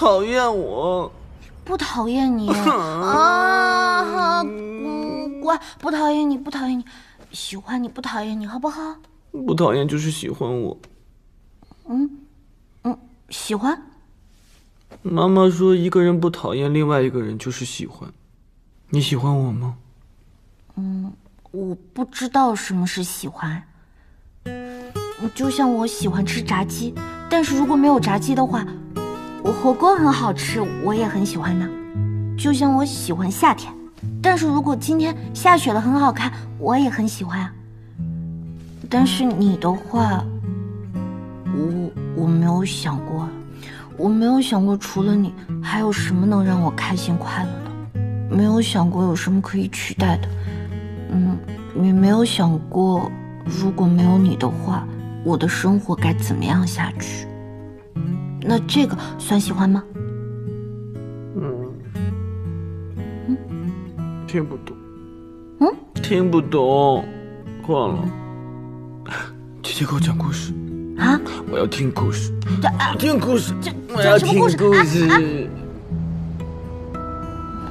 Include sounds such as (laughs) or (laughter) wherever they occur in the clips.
讨厌我，不讨厌你 (laughs) 啊，嗯，乖，不讨厌你，不讨厌你，喜欢你不讨厌你，好不好？不讨厌就是喜欢我。嗯嗯，喜欢。妈妈说，一个人不讨厌另外一个人就是喜欢。你喜欢我吗？嗯，我不知道什么是喜欢。就像我喜欢吃炸鸡，但是如果没有炸鸡的话，我火锅很好吃，我也很喜欢呢。就像我喜欢夏天，但是如果今天下雪了很好看，我也很喜欢。但是你的话，我我没有想过，我没有想过除了你还有什么能让我开心快乐的，没有想过有什么可以取代的。嗯，也没有想过如果没有你的话。我的生活该怎么样下去？那这个算喜欢吗？嗯，嗯，听不懂。嗯，听不懂，换了。姐姐给我讲故事啊！我要听故事。听故事。我要听故事。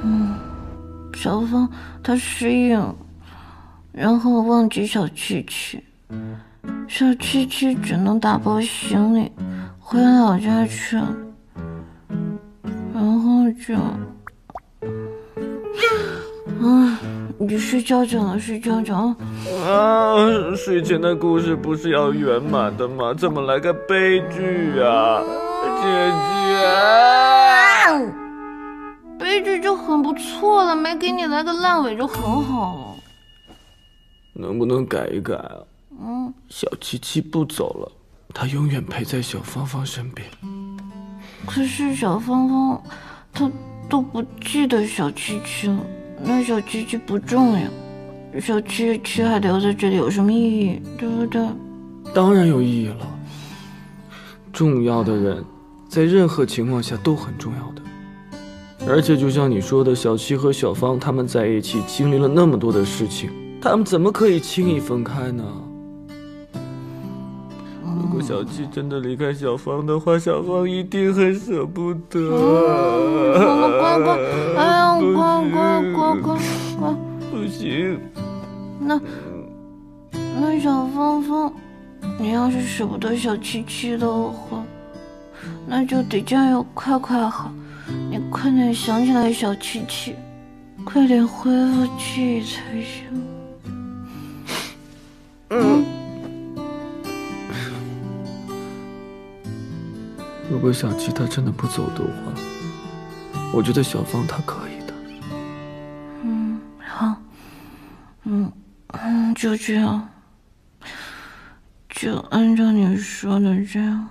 嗯，小芳她失忆了，然后忘记小蛐蛐。小蛐蛐只能打包行李回老家去了，然后就……啊，你睡觉觉了，睡觉觉。啊，睡前的故事不是要圆满的吗？怎么来个悲剧啊，姐姐？悲剧就很不错了，没给你来个烂尾就很好了。能不能改一改啊？嗯，小七七不走了，她永远陪在小芳芳身边。可是小芳芳，她都不记得小七七了，那小七七不重要，小七七还留在这里有什么意义？对不对？当然有意义了。重要的人，在任何情况下都很重要的。而且就像你说的，小七和小芳他们在一起经历了那么多的事情，他们怎么可以轻易分开呢？小七真的离开小芳的话，小芳一定很舍不得。乖乖，哎呀，乖乖乖乖乖，不行。那那小芳芳，你要是舍不得小七七的话，那就得加油，快快好，你快点想起来小七七，快点恢复记忆才行。嗯。如果小琪他真的不走的话，我觉得小芳她可以的。嗯，好，嗯嗯，就这样，就按照你说的这样。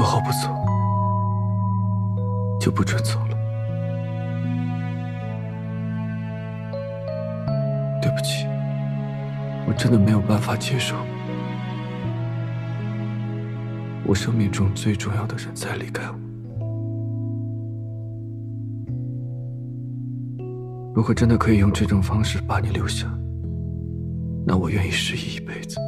说好不走，就不准走了。对不起，我真的没有办法接受，我生命中最重要的人在离开我。如果真的可以用这种方式把你留下，那我愿意失忆一辈子。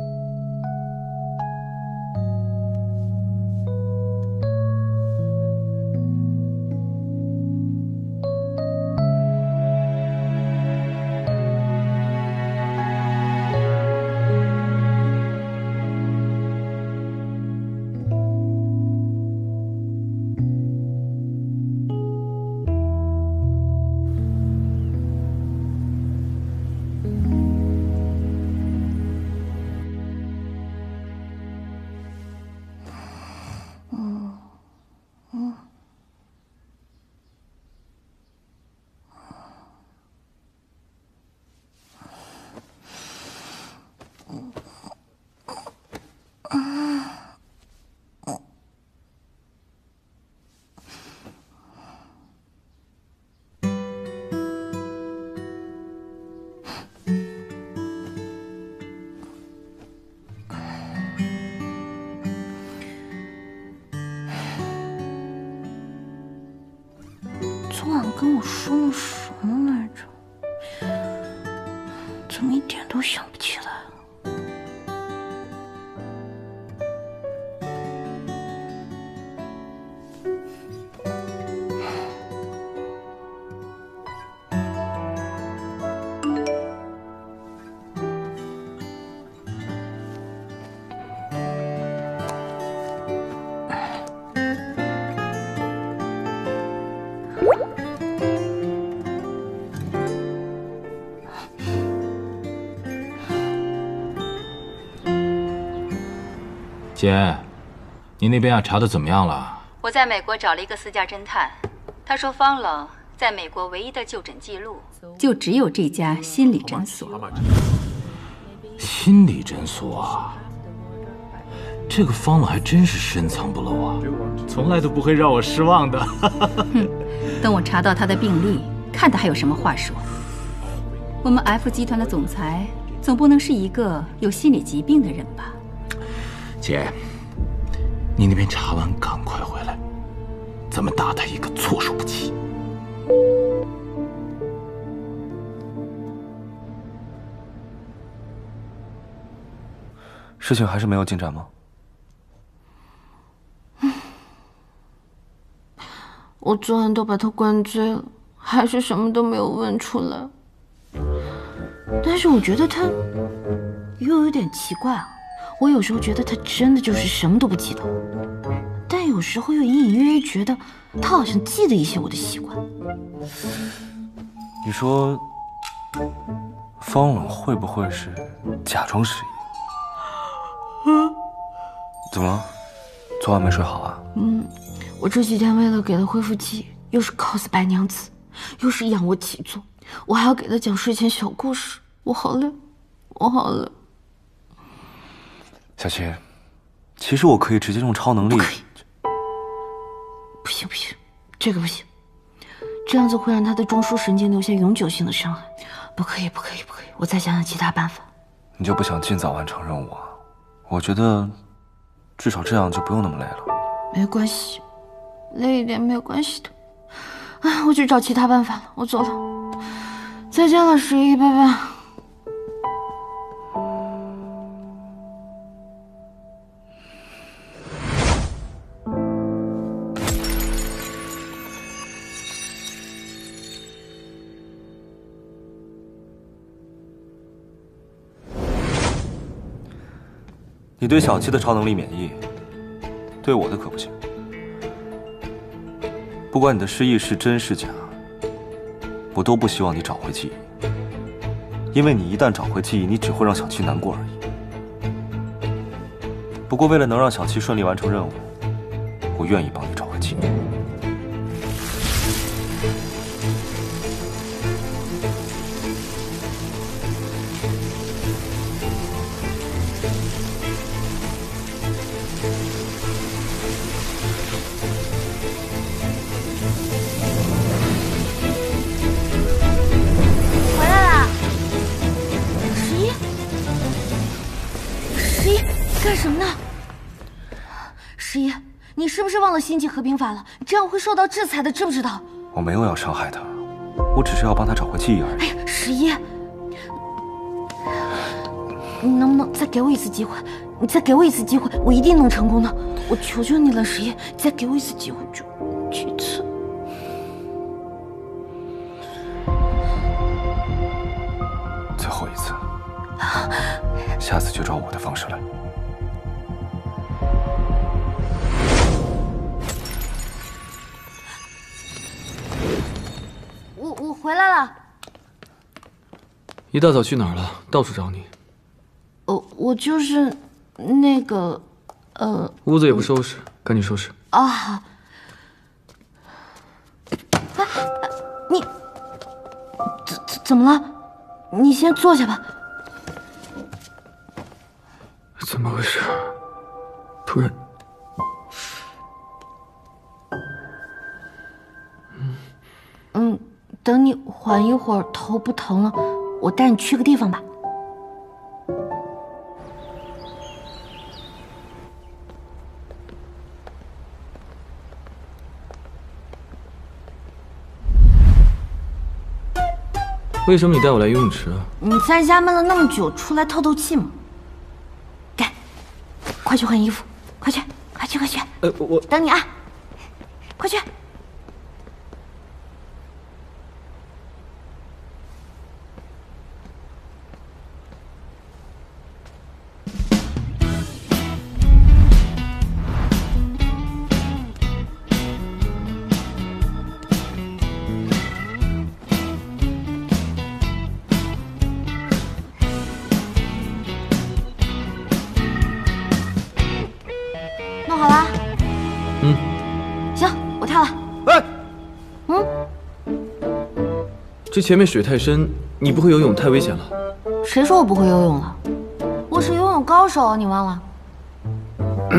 跟我说了什么来着？怎么一点都想姐，你那边啊查的怎么样了？我在美国找了一个私家侦探，他说方冷在美国唯一的就诊记录就只有这家心理诊所。心理诊所啊，这个方冷还真是深藏不露啊，从来都不会让我失望的。哼，等我查到他的病历，看他还有什么话说。我们 F 集团的总裁总不能是一个有心理疾病的人吧？姐，你那边查完赶快回来，咱们打他一个措手不及。事情还是没有进展吗？我昨晚都把他灌醉了，还是什么都没有问出来。但是我觉得他又有点奇怪啊。我有时候觉得他真的就是什么都不记得，但有时候又隐隐约约觉得他好像记得一些我的习惯。你说，方冷会不会是假装失忆？怎么了？昨晚没睡好啊？嗯，我这几天为了给他恢复记忆，又是 cos 白娘子，又是仰卧起坐，我还要给他讲睡前小故事，我好累，我好累。小七，其实我可以直接用超能力。不可以，不行不行，这个不行，这样子会让他的中枢神经留下永久性的伤害。不可以不可以不可以，我再想想其他办法。你就不想尽早完成任务啊？我觉得，至少这样就不用那么累了。没关系，累一点没有关系的。哎，我去找其他办法了，我走了。再见了，十一，拜拜。对小七的超能力免疫，对我的可不行。不管你的失忆是真是假，我都不希望你找回记忆，因为你一旦找回记忆，你只会让小七难过而已。不过为了能让小七顺利完成任务，我愿意帮你找回记忆。是不是忘了星际和平法了？这样会受到制裁的，知不知道？我没有要伤害他，我只是要帮他找回记忆而已。哎，十一，你能不能再给我一次机会？你再给我一次机会，我一定能成功的。我求求你了，十一，再给我一次机会，就一次。最后一次，下次就照我的方式来。回来了。一大早去哪儿了？到处找你。哦，我就是那个，呃，屋子也不收拾，赶紧收拾。啊，好。你怎怎怎么了？你先坐下吧。怎么回事？突然。等你缓一会儿，头不疼了，我带你去个地方吧。为什么你带我来游泳池啊？你在家闷了那么久，出来透透气嘛。给，快去换衣服，快去，快去，快去。呃，我等你啊，快去。这前面水太深，你不会游泳太危险了。谁说我不会游泳了？我是游泳高手，你忘了？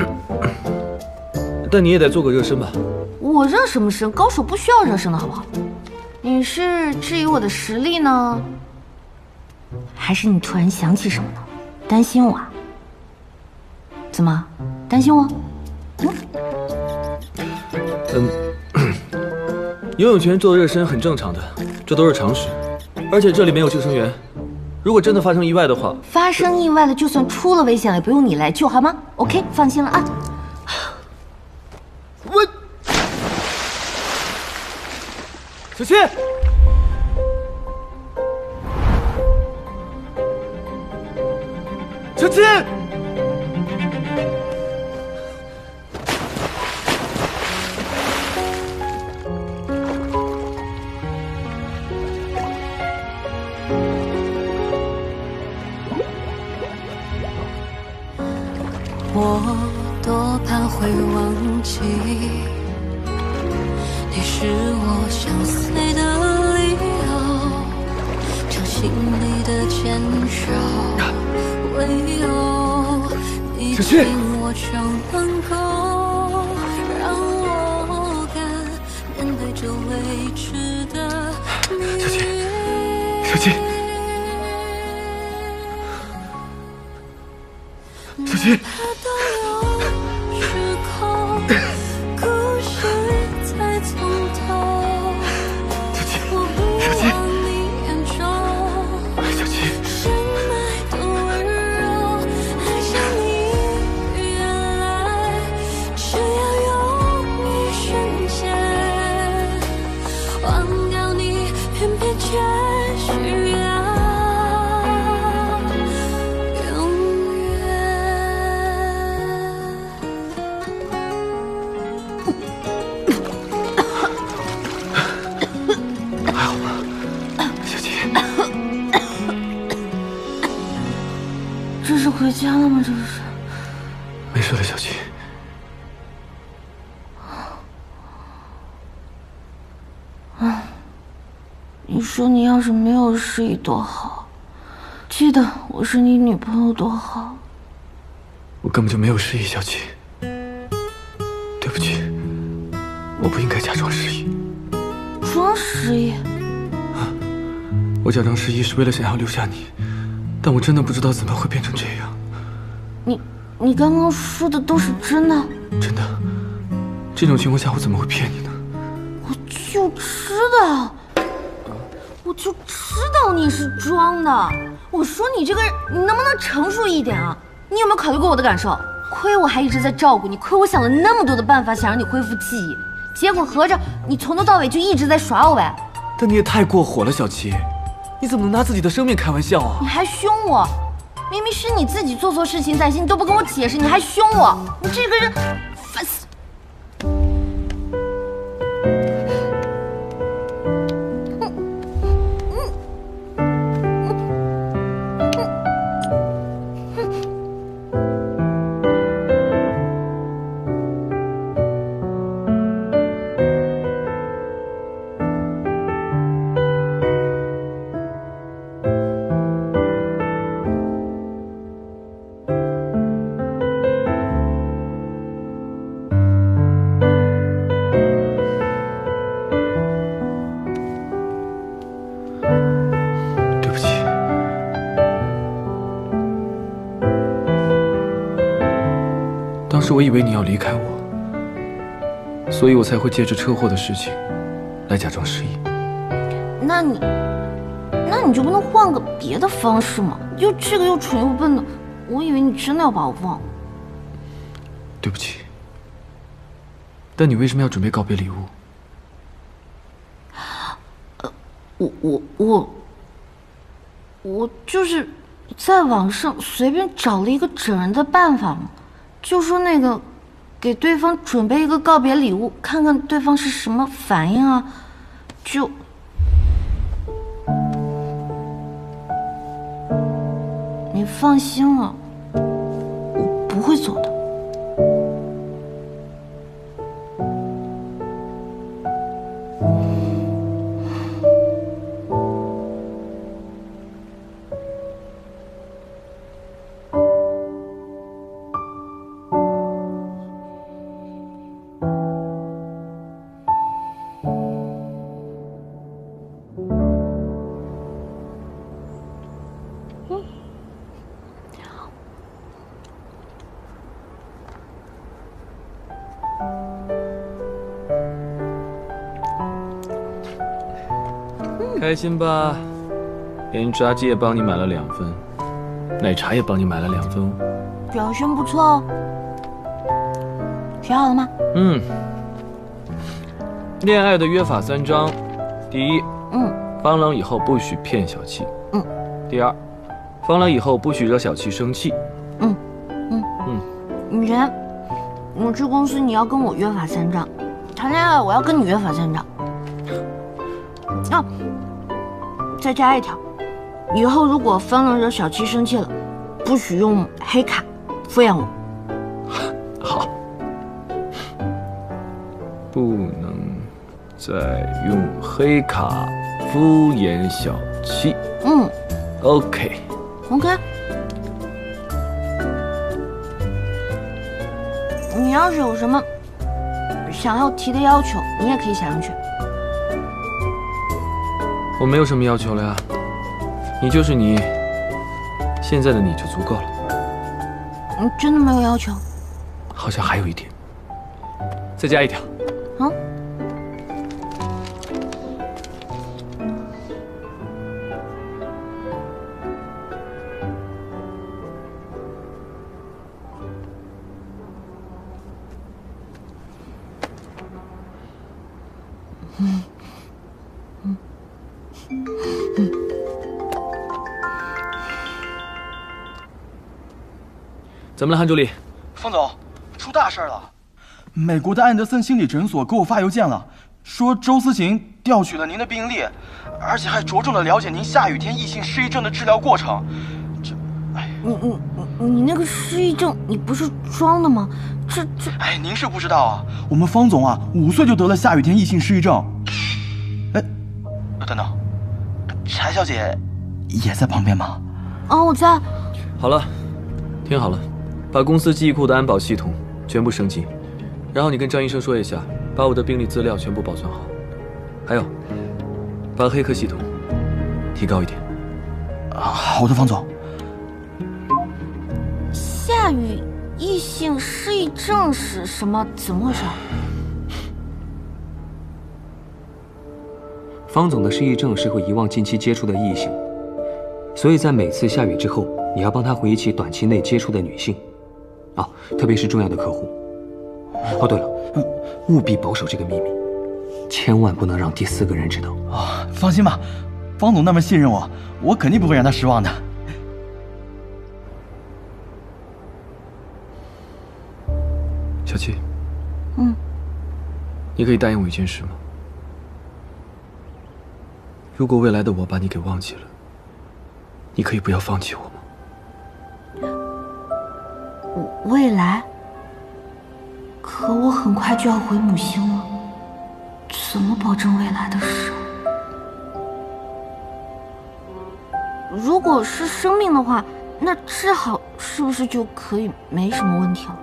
(coughs) 但你也得做个热身吧。我热什么身？高手不需要热身的好不好？你是质疑我的实力呢，还是你突然想起什么呢？担心我啊？怎么，担心我？嗯，游泳圈做热身很正常的，这都是常识。而且这里没有救生员，如果真的发生意外的话，发生意外了，就算出了危险了，也不用你来救，好吗？OK，放心了啊。我小七，小七，失忆多好，记得我是你女朋友多好。我根本就没有失忆，小七。对不起，我不应该假装失忆。装失忆？我假装失忆是为了想要留下你，但我真的不知道怎么会变成这样。你你刚刚说的都是真的？真的，这种情况下我怎么会骗你呢？我就知道，知道你是装的。我说你这个人，你能不能成熟一点啊？你有没有考虑过我的感受？亏我还一直在照顾你，亏我想了那么多的办法想让你恢复记忆，结果合着你从头到尾就一直在耍我呗？但你也太过火了，小七，你怎么能拿自己的生命开玩笑啊你？还凶我，明明是你自己做错事情在先，你都不跟我解释，你还凶我，你这个人时我以为你要离开我，所以我才会借着车祸的事情来假装失忆。那你，那你就不能换个别的方式吗？又这个又蠢又笨的，我以为你真的要把我忘了。对不起，但你为什么要准备告别礼物？我我我，我就是在网上随便找了一个整人的办法嘛，就说那个给对方准备一个告别礼物，看看对方是什么反应啊，就。你放心了，我不会走的。开心吧？连炸鸡也帮你买了两份，奶茶也帮你买了两份哦。表现不错哦。写好了吗？嗯。恋爱的约法三章：第一，嗯方冷以后不许骗小七；嗯。第二，方冷以后不许惹小七生气。嗯嗯嗯雨辰，我去公司你要跟我约法三章，谈恋爱我要跟你约法三章。再加一条，以后如果方冷惹小七生气了，不许用黑卡敷衍我。好，不能再用黑卡敷衍小七。嗯 OK，，OK。你要是有什么想要提的要求，你也可以写上去。我没有什么要求了呀，你就是你，现在的你就足够了。你真的没有要求？好像还有一点，再加一条。啊？怎么了，韩助理？方总，出大事了！美国的安德森心理诊所给我发邮件了，说周思行调取了您的病历，而且还着重的了解您下雨天异性失忆症的治疗过程。这，哎，你你你你那个失忆症，你不是装的吗？这这哎，您是不知道啊，我们方总啊，五岁就得了下雨天异性失忆症。哎，等等，柴小姐也在旁边吗？啊，我在。好了，听好了，把公司记忆库的安保系统全部升级，然后你跟张医生说一下，把我的病历资料全部保存好，还有，把黑客系统提高一点。啊，好的，方总。夏雨异性失忆症是什么？怎么回事？方总的失忆症是会遗忘近期接触的异性，所以在每次下雨之后，你要帮他回忆起短期内接触的女性，啊，特别是重要的客户。哦，对了，务必保守这个秘密，千万不能让第四个人知道。啊，放心吧，方总那么信任我，我肯定不会让他失望的。(laughs) 小七，嗯，你可以答应我一件事吗？如果未来的我把你给忘记了，你可以不要放弃我吗？未来？可我很快就要回母星了，怎么保证未来的事？如果是生命的话，那治好是不是就可以没什么问题了？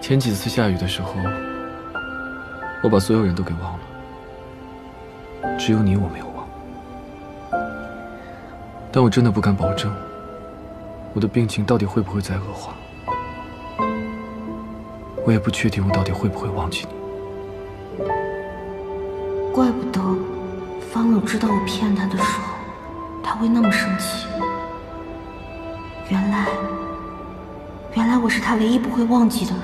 前几次下雨的时候，我把所有人都给忘了，只有你我没有忘。但我真的不敢保证，我的病情到底会不会再恶化。我也不确定我到底会不会忘记你。怪不得方方冷知道我骗他的时候，他会那么生气。原来，原来我是他唯一不会忘记的人。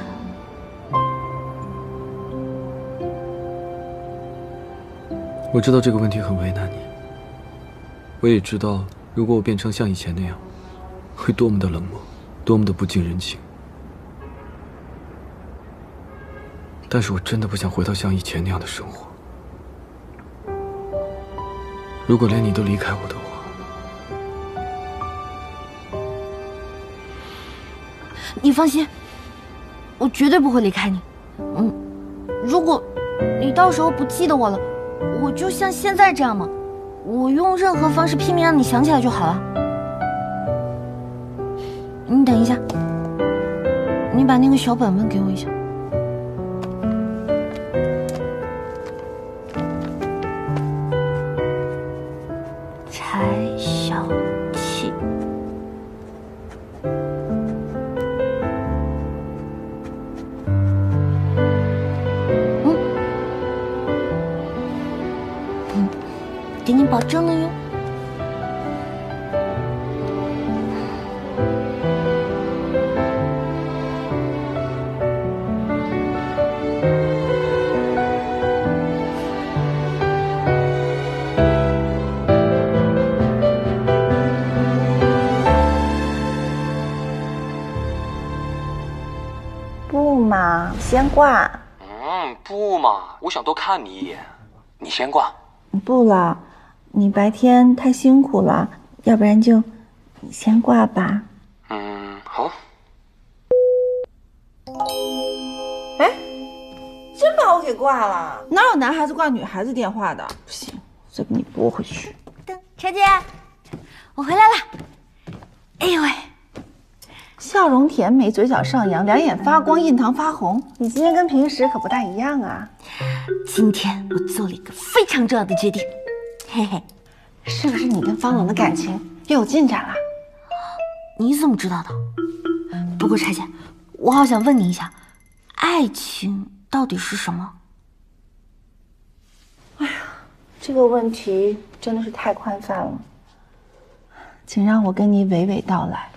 我知道这个问题很为难你，我也知道，如果我变成像以前那样，会多么的冷漠，多么的不近人情。但是我真的不想回到像以前那样的生活。如果连你都离开我的话，你放心，我绝对不会离开你。嗯，如果你到时候不记得我了，我就像现在这样嘛，我用任何方式拼命让你想起来就好了。你等一下，你把那个小本本给我一下。柴小气。嗯，嗯，给你保证了挂。嗯，不嘛，我想多看你一眼。你先挂。不了，你白天太辛苦了，要不然就你先挂吧。嗯，好。哎，真把我给挂了？哪有男孩子挂女孩子电话的？不行，再给你拨回去。陈姐，我回来了。哎呦喂，笑容甜美，嘴角上扬，两眼发光，印堂发红。你今天跟平时可不大一样啊！今天我做了一个非常重要的决定，嘿嘿，是不是你跟方冷的感情又有进展了？你怎么知道的？不过柴姐，我好想问你一下，爱情到底是什么？哎呀这个问题真的是太宽泛了，请让我跟你娓娓道来。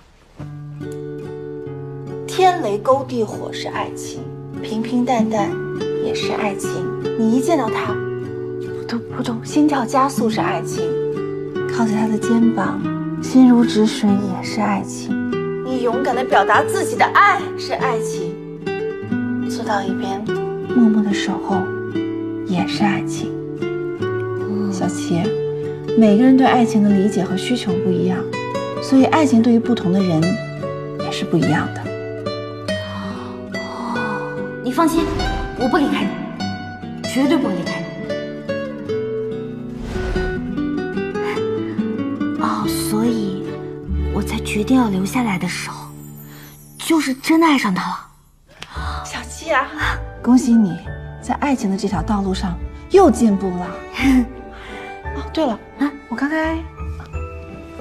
天雷勾地火是爱情，平平淡淡也是爱情。你一见到他，扑通扑通心跳加速是爱情，靠在他的肩膀，心如止水也是爱情。你勇敢的表达自己的爱是爱情，坐到一边默默的守候也是爱情。小七，每个人对爱情的理解和需求不一样，所以爱情对于不同的人也是不一样的。你放心，我不离开你，绝对不会离开你。哦，所以我在决定要留下来的时候，就是真的爱上他了。小七啊，恭喜你在爱情的这条道路上又进步了。(laughs) 哦，对了啊，我刚才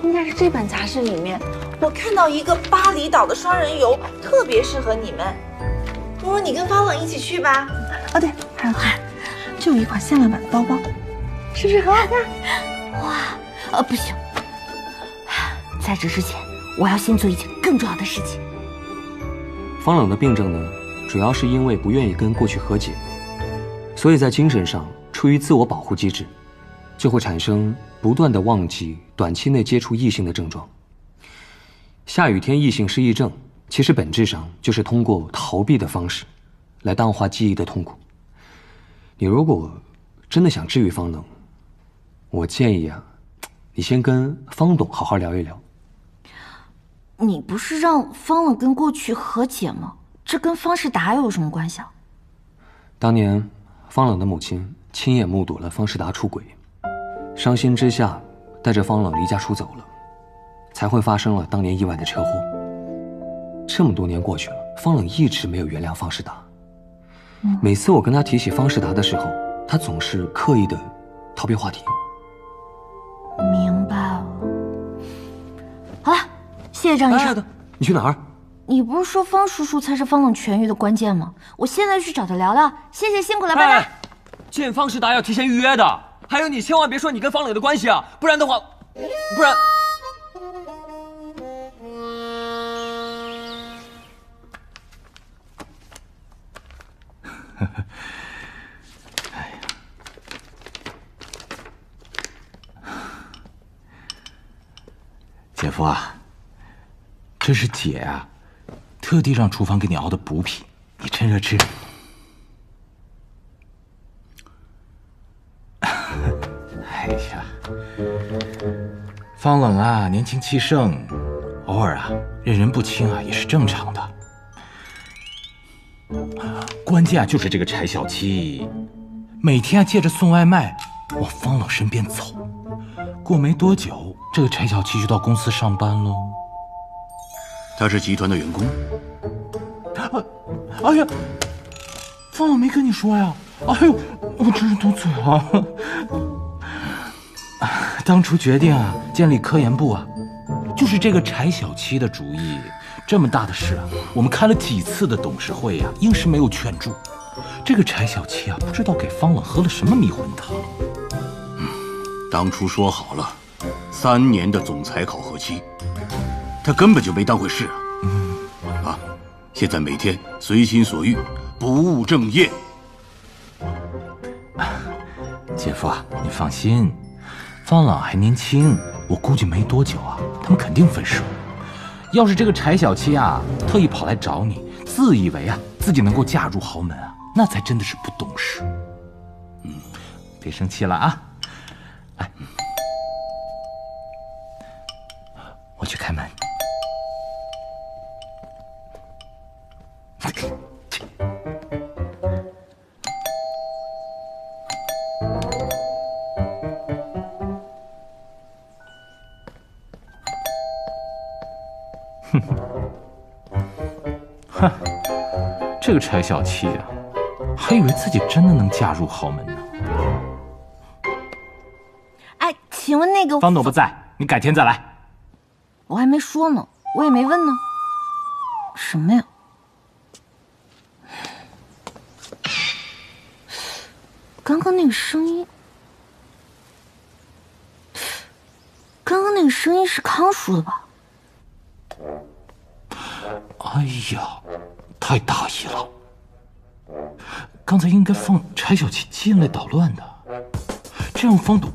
应该是这本杂志里面，我看到一个巴厘岛的双人游，特别适合你们。不如你跟方冷一起去吧。哦，对，还有还，就有一款限量版的包包，是不是很好看？(laughs) 哇，呃，不行，(sighs) 在这之前，我要先做一件更重要的事情。方冷的病症呢，主要是因为不愿意跟过去和解，所以在精神上出于自我保护机制，就会产生不断的忘记短期内接触异性的症状。下雨天异性失忆症，其实本质上就是通过逃避的方式，来淡化记忆的痛苦。你如果真的想治愈方冷，我建议啊，你先跟方董好好聊一聊。你不是让方冷跟过去和解吗？这跟方世达又有什么关系啊？当年，方冷的母亲亲眼目睹了方世达出轨，伤心之下，带着方冷离家出走了，才会发生了当年意外的车祸。这么多年过去了，方冷一直没有原谅方世达。每次我跟他提起方世达的时候，他总是刻意的逃避话题。明白了。好了，谢谢张医生。你去哪儿？你不是说方叔叔才是方冷痊愈的关键吗？我现在去找他聊聊。谢谢，辛苦了，拜拜。见方世达要提前预约的，还有你千万别说你跟方冷的关系啊，不然的话，不然。夫啊，这是姐啊，特地让厨房给你熬的补品，你趁热吃。(laughs) 哎呀，方冷啊，年轻气盛，偶尔啊认人不清啊也是正常的。关键啊就是这个柴小七，每天啊借着送外卖往方冷身边走，过没多久，这个柴小七就到公司上班喽。他是集团的员工。哎呀，方冷没跟你说呀？哎呦，我真是多嘴啊！当初决定啊建立科研部啊，就是这个柴小七的主意。这么大的事啊，我们开了几次的董事会呀，硬是没有劝住。这个柴小七啊，不知道给方冷喝了什么迷魂汤。嗯，当初说好了，三年的总裁考核期，他根本就没当回事啊。啊，现在每天随心所欲，不务正业。姐夫啊，你放心，方冷还年轻，我估计没多久啊，他们肯定分手。要是这个柴小七啊，特意跑来找你，自以为啊自己能够嫁入豪门啊，那才真的是不懂事。嗯，别生气了啊。来，我去开门。哼，哼，这个柴小七啊，还以为自己真的能嫁入豪门呢。哎，请问那个方董不在，你改天再来。我还没说呢，我也没问呢。什么呀？刚刚那个声音，刚刚那个声音是康叔的吧？哎呀，太大意了！刚才应该放柴小七进来捣乱的，这样方董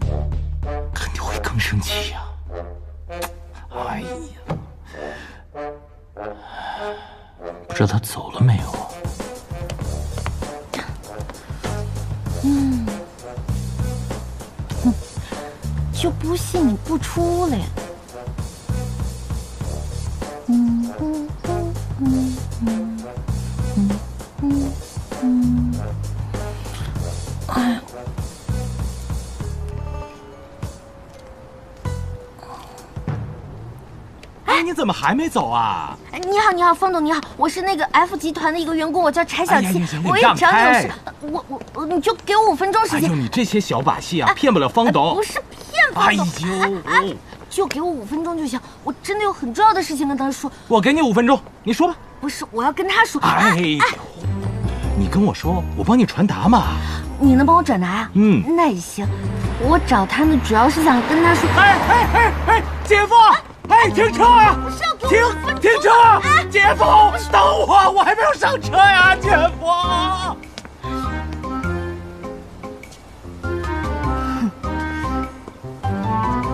肯定会更生气呀。哎呀，不知道他走了没有？嗯，哼，就不信你不出来。怎么还没走啊？哎你好，你好，方董，你好，我是那个 F 集团的一个员工，我叫柴小七我也你让找你有事，我我我，你就给我五分钟时间。哎呦，，你这些小把戏啊，骗不了方董。不是骗方哎董，呦，就给我五分钟就行，我真的有很重要的事情跟他说，我给你五分钟，你说吧。不是，我要跟他说，哎呦，你跟我说，我帮你传达嘛。你能帮我转达呀？嗯。那也行，我找他呢，主要是想跟他说，哎哎哎哎，姐夫，哎，停车啊！停停车！姐夫，等我，我还没有上车呀，姐夫。(laughs)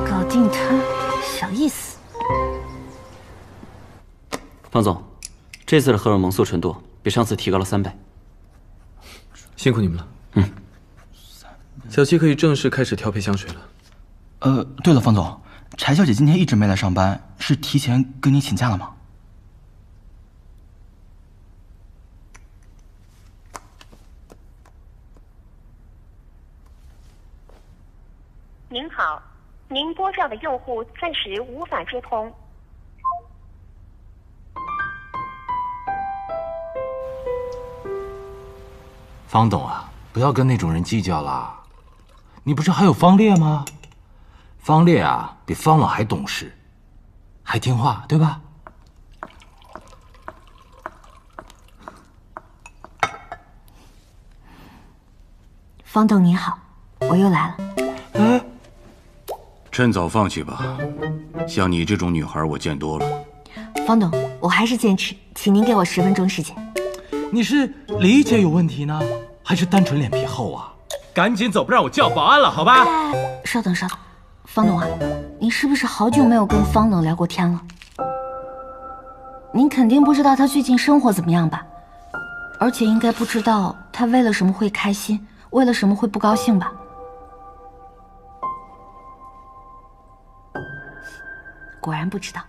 搞定他，小意思。方总，这次的荷尔蒙素纯度比上次提高了三倍。辛苦你们了。嗯，小七可以正式开始调配香水了。呃，对了，方总，柴小姐今天一直没来上班，是提前跟你请假了吗？您好，您拨叫的用户暂时无法接通。方董啊，不要跟那种人计较啦。你不是还有方烈吗？方烈啊，比方老还懂事，还听话，对吧？方董你好，我又来了。趁早放弃吧。像你这种女孩，我见多了。方董，我还是坚持，请您给我十分钟时间。你是理解有问题呢，还是单纯脸皮厚啊？赶紧走，不然我叫保安了，好吧？稍等稍等，方董啊，您是不是好久没有跟方冷聊过天了？您肯定不知道他最近生活怎么样吧？而且应该不知道他为了什么会开心，为了什么会不高兴吧？果然不知道，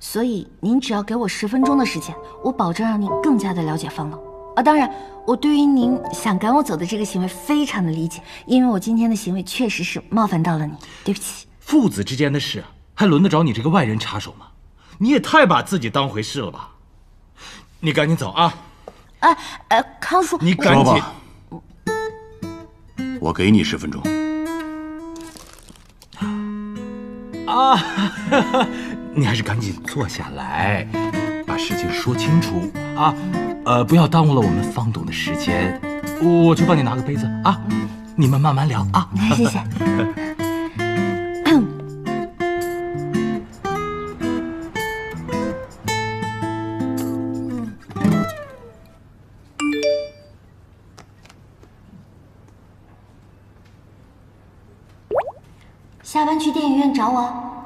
所以您只要给我十分钟的时间，我保证让您更加的了解方冷。啊，当然，我对于您想赶我走的这个行为非常的理解，因为我今天的行为确实是冒犯到了你，对不起。父子之间的事，还轮得着你这个外人插手吗？你也太把自己当回事了吧！你赶紧走啊！哎哎，康叔，你赶紧，我给你十分钟。啊，(laughs) 你还是赶紧坐下来，把事情说清楚啊！呃，不要耽误了我们方董的时间。我去帮你拿个杯子啊，你们慢慢聊啊。谢谢。下班去电影院找我。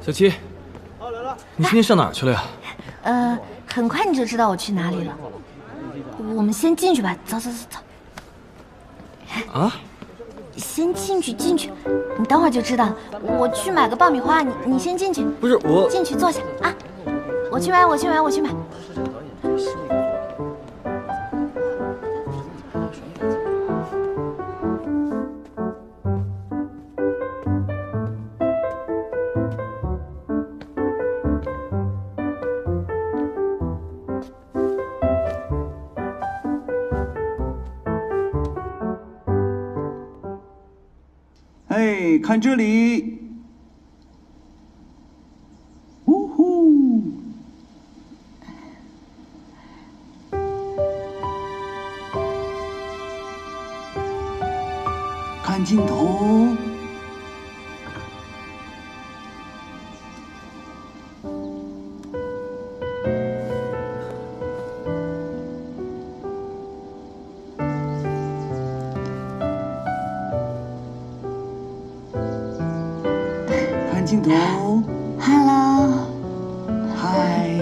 小七，你今天上哪儿去了呀？呃，很快你就知道我去哪里了。我们先进去吧，走走走走。啊？先进去进去，你等会儿就知道了。我去买个爆米花，你你先进去。不是我进去坐下啊！我去买，我去买，我去买。看这里！看镜头！Hello，嗨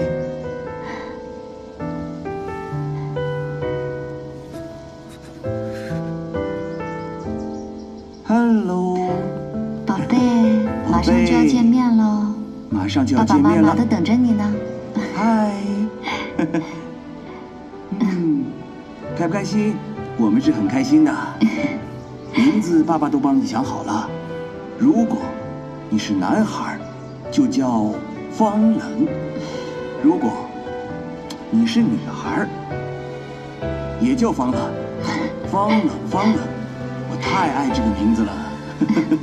！Hello，宝贝，马上就要见面了，马上就要爸爸见面了妈妈都。等着你呢。嗨，(laughs) 嗯，开不开心？我们是很开心的。名字爸爸都帮你想好了，如果你是男孩，就叫方冷；如果你是女孩，也叫方冷。方冷，方冷，我太爱这个名字了。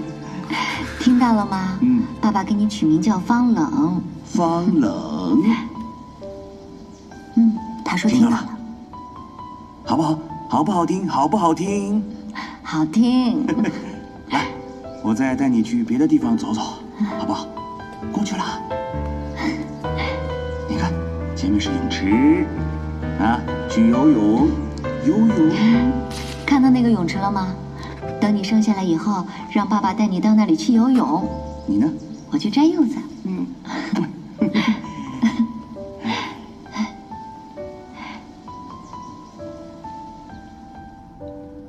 (laughs) 听到了吗？嗯，爸爸给你取名叫方冷。方冷，嗯，他说听到了，好不好？好不好听？好不好听？好听。来，我再带你去别的地方走走，好不好？过去了。你看，前面是泳池，啊，去游泳，游泳。看到那个泳池了吗？等你生下来以后，让爸爸带你到那里去游泳。你呢？我去摘柚子。嗯。(laughs)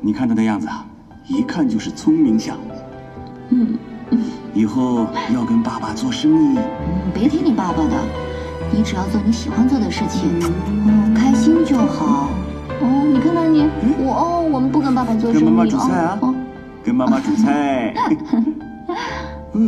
你看他的样子啊，一看就是聪明相。嗯，以后要跟爸爸做生意。嗯，别听你爸爸的，你只要做你喜欢做的事情，哦，开心就好。哦，你看看你，我哦，我们不跟爸爸做生意跟妈妈煮菜啊哦。跟妈妈煮菜。(laughs) (laughs) 哦，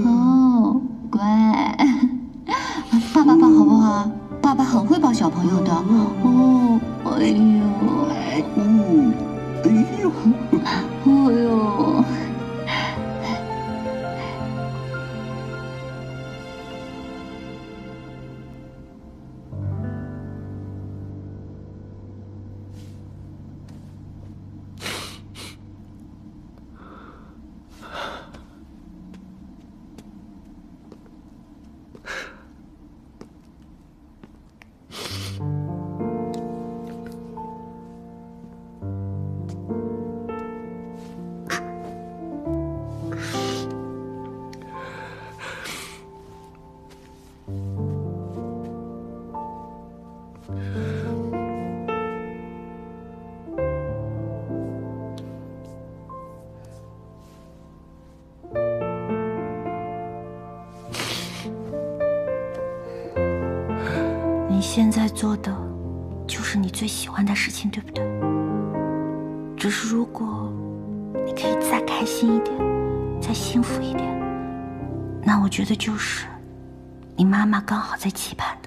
现在做的就是你最喜欢的事情，对不对？只是如果你可以再开心一点，再幸福一点，那我觉得就是你妈妈刚好在期盼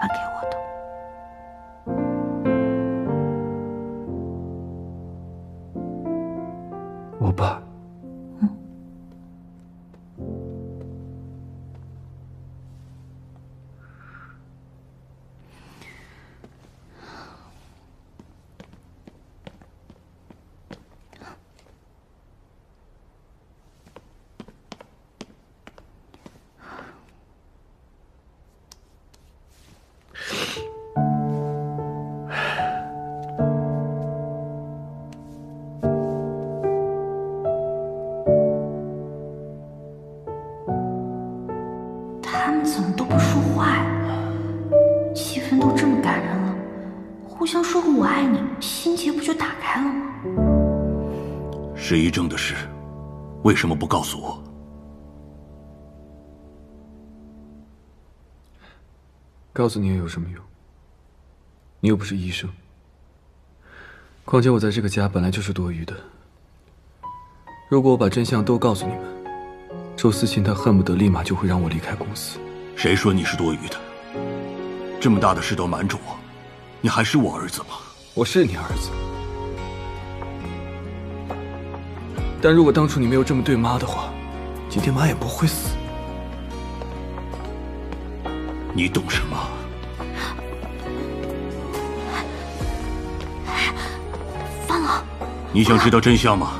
爸给。我失忆症的事，为什么不告诉我？告诉你又有什么用？你又不是医生。况且我在这个家本来就是多余的。如果我把真相都告诉你们，周思琴她恨不得立马就会让我离开公司。谁说你是多余的？这么大的事都瞒着我，你还是我儿子吗？我是你儿子，但如果当初你没有这么对妈的话，今天妈也不会死。你懂什么？方老。你想知道真相吗？